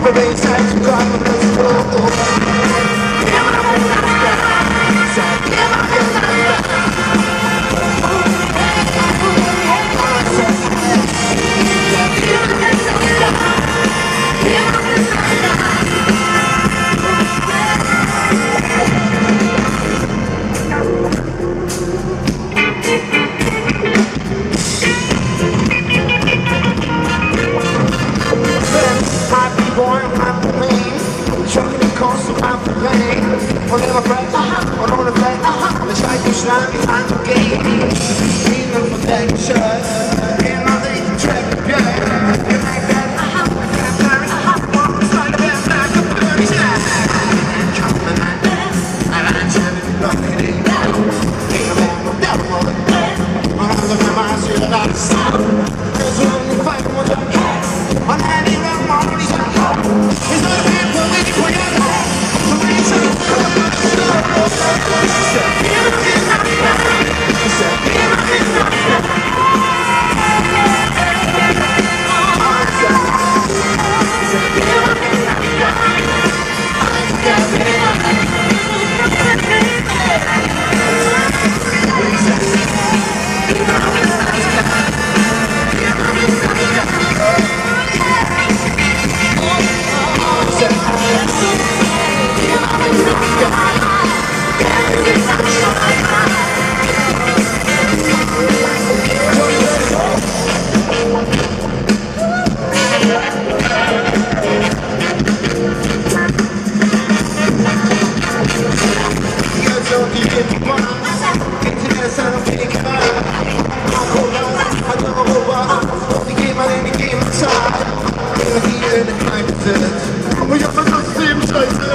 On never fret, on all the fret, It's not Let's.